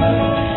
Lord.